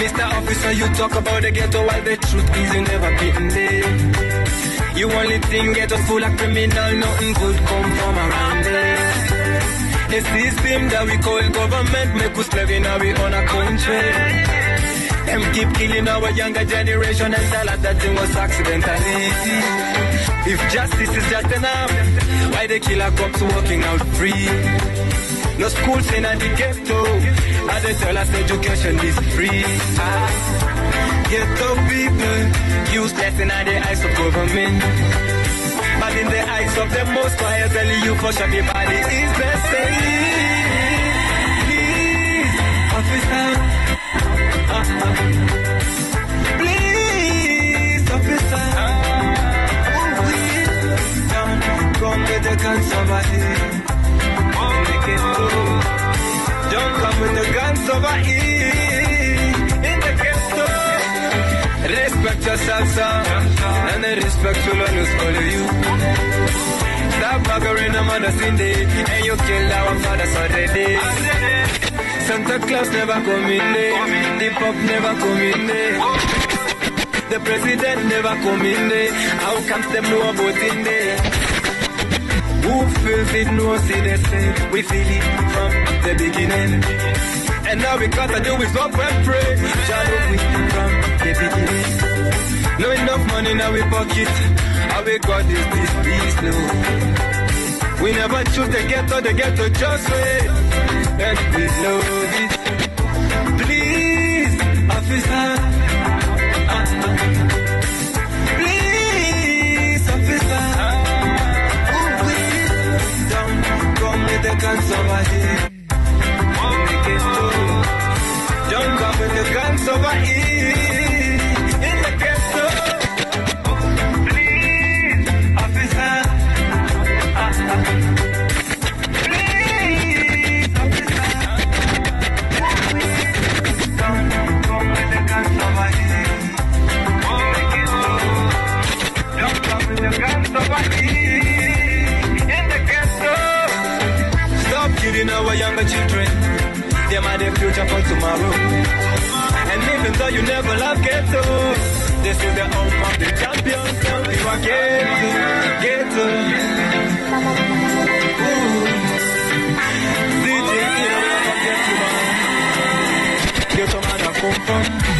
Mr. Officer, you talk about the ghetto while the truth is you never been there. You only think ghetto full of criminal, nothing good come from around there. The system that we call government make us live in our own country. Them keep killing our younger generation and tell us that thing was accidentally. If justice is just enough, the killer cops walking out free? No schools in the ghetto, and they tell us education is free. Ah, ghetto people, useless in the eyes of government. But in the eyes of the most high, I you for sure everybody is the same. Please, officer. With the. In the ghetto. Don't come with the guns over here. In the ghetto. Respect yourself, sir. And the respect will always follow you. Stop buggering the mother's in day. And you kill our fathers already. Santa Claus never come in there. The Pope never come in there. The president never come in there. How comes them know about in there? Who feels it knows it they say We feel it from the beginning. And all we gotta do is hope and pray. Love we from the beginning. No enough money in our pocket. How we got this, this peace now We never choose the ghetto, the ghetto just wait. And we love guns over here Don't come with the guns over here our children. Them are the future for tomorrow. And even though you never love ghetto, this is the home of the champions. You are ghetto, ghetto. Ooh. DJ, you know, ghetto man. Ghetto man, I come from.